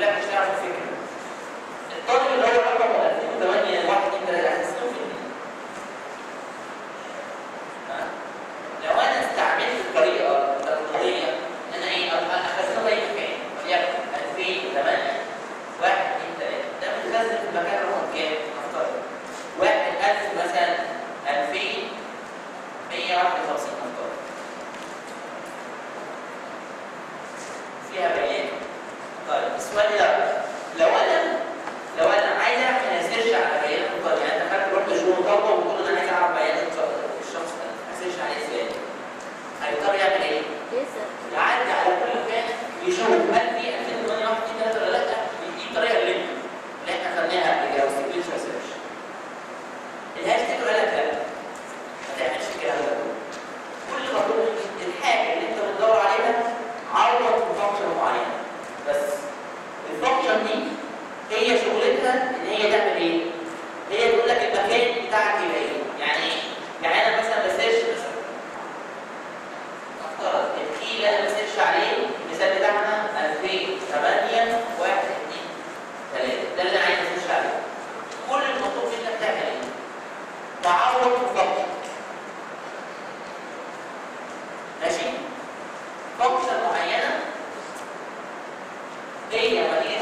لا مش هيعرفوا فكره الطالب اللي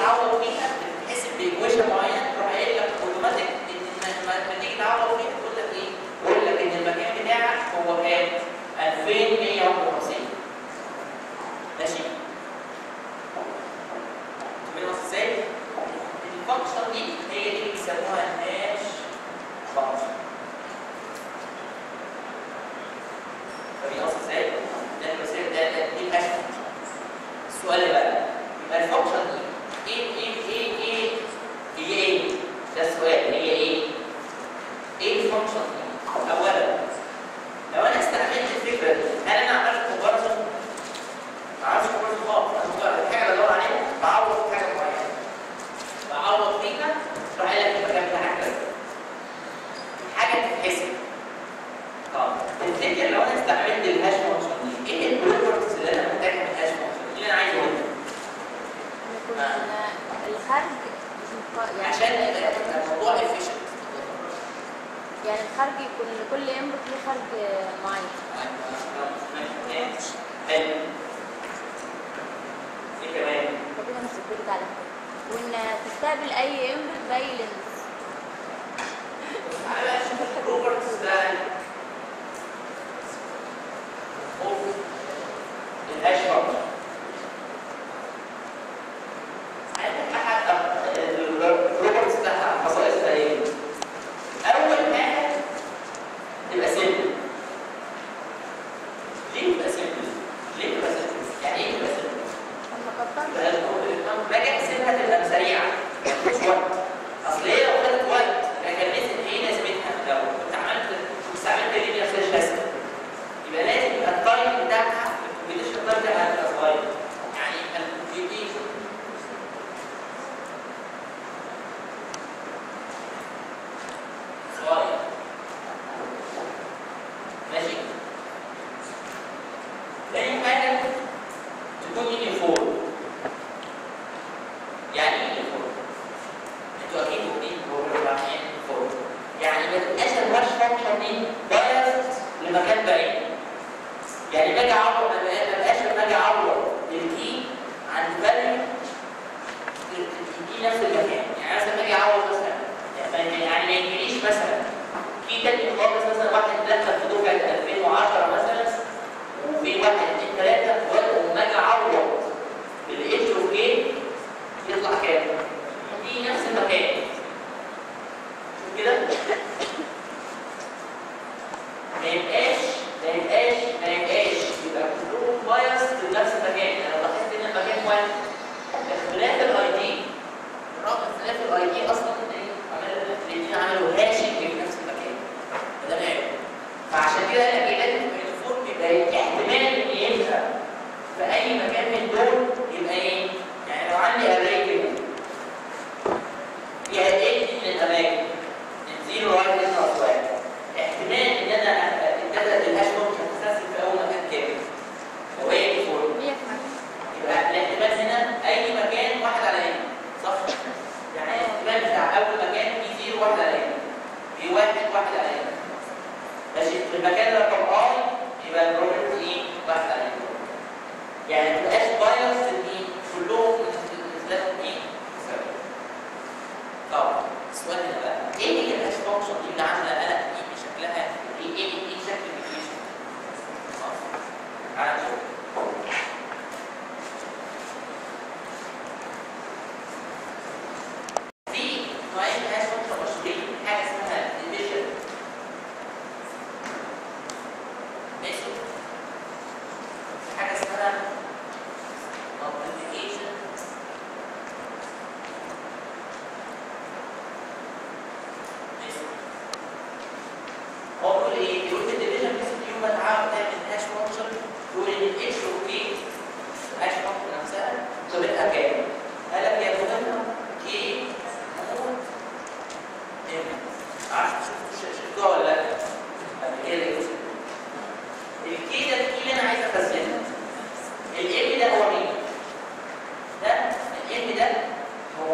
تعوض فيها بتحس بوجه معين تروح قايل لك أوتوماتيك إن لما تيجي تعوض بيها تقول لك إيه؟ يقول لك إن المكان بتاعك هو كام؟ 2100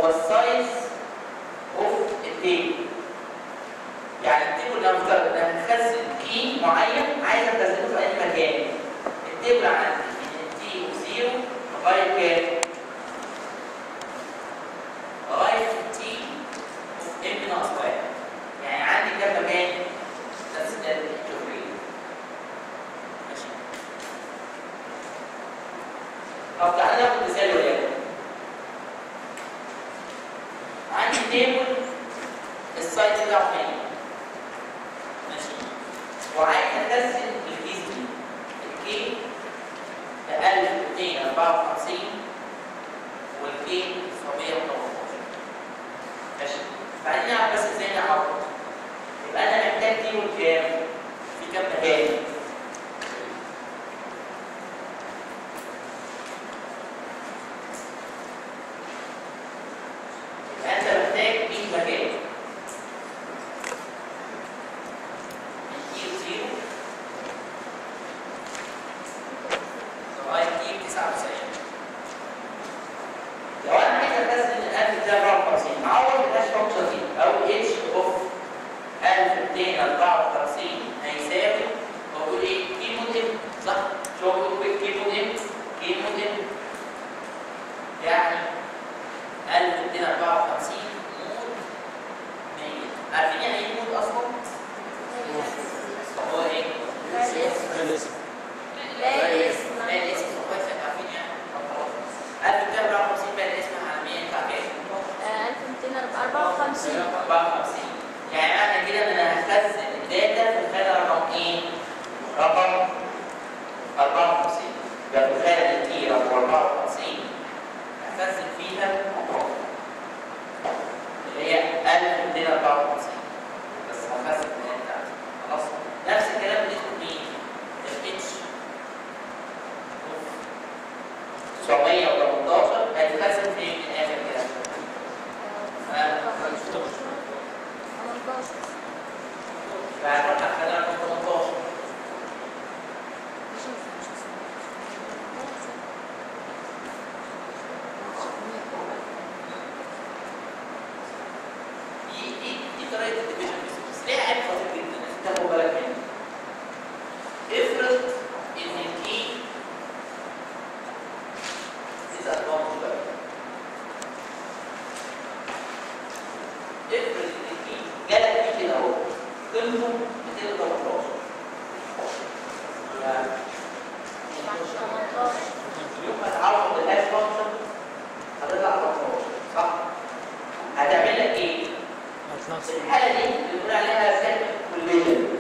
هو ال size of ال table يعني ال table ده اللي أنا مخزن key معين عايز اخزنه في أي مكان ال table عندي من T of zero لغايه كام؟ 电影了 يوم هتطلع صح؟ إيه؟ في الحالة دي بنقول عليها سالب كوليجن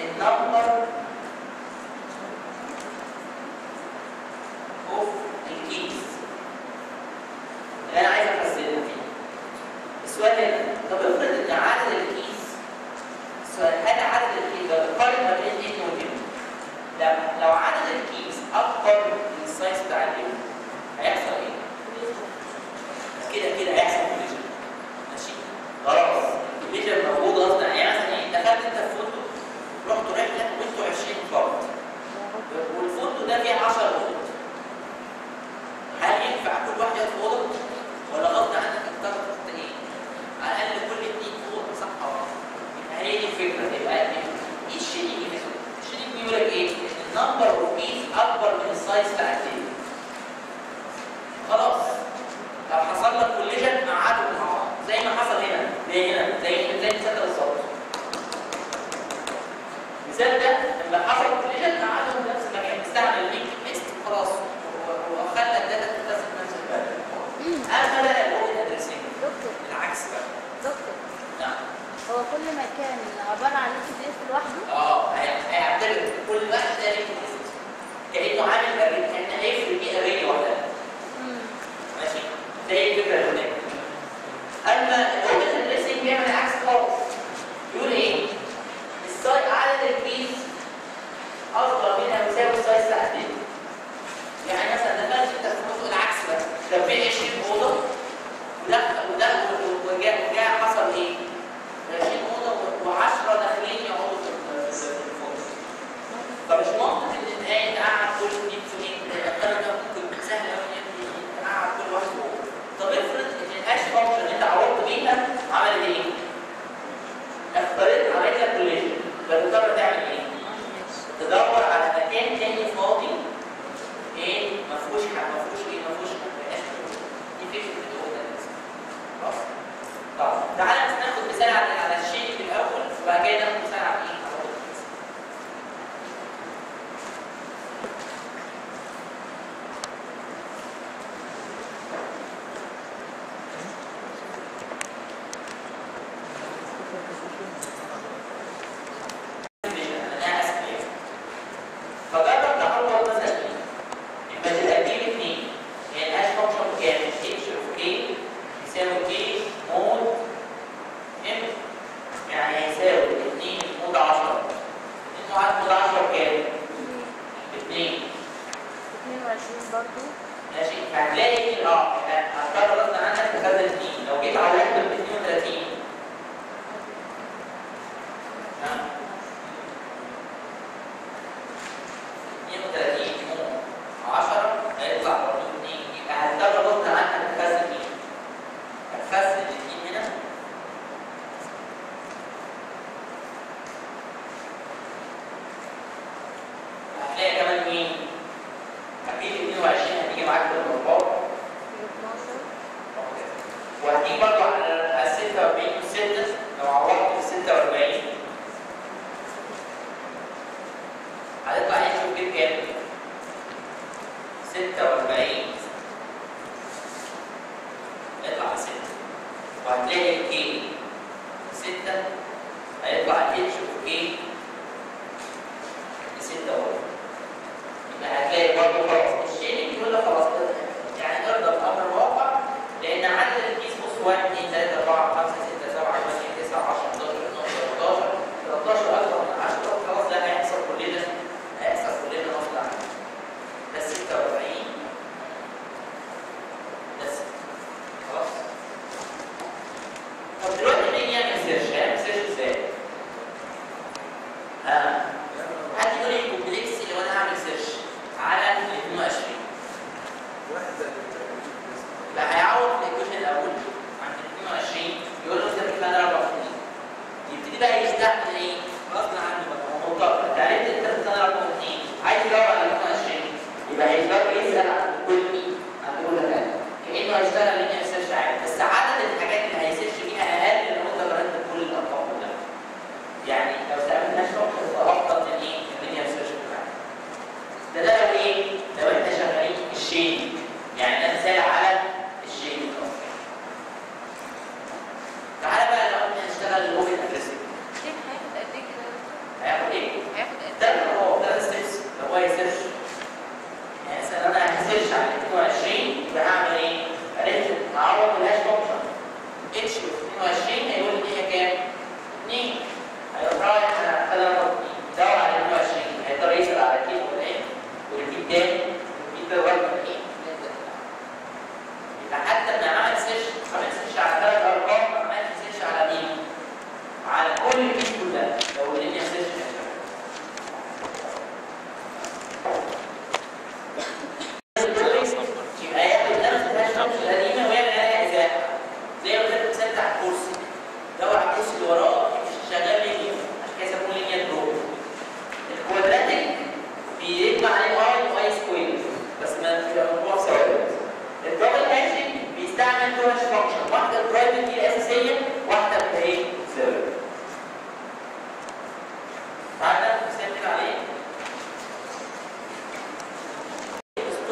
in number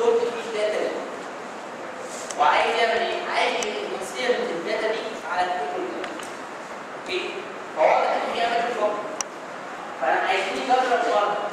شورت في data دي وعايز يعمل إيه؟ عايز ي consider ال data دي على ال table okay؟ فواضح ان هي multi function فاحنا عايزين نجرب برضه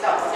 So.